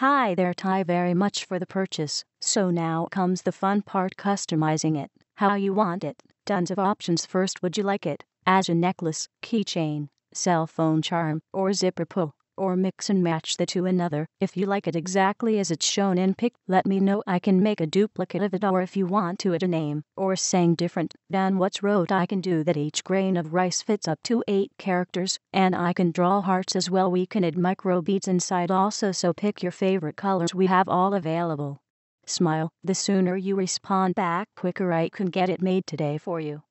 Hi there Ty very much for the purchase. So now comes the fun part customizing it. How you want it. Tons of options first would you like it as a necklace, keychain, cell phone charm, or zipper pull? Or mix and match the two another. If you like it exactly as it's shown in pic, let me know I can make a duplicate of it or if you want to add a name or saying different than what's wrote I can do that each grain of rice fits up to 8 characters and I can draw hearts as well we can add micro beads inside also so pick your favorite colors we have all available. Smile, the sooner you respond back quicker I can get it made today for you.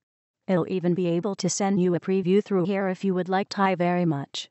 It'll even be able to send you a preview through here if you would like Ty very much.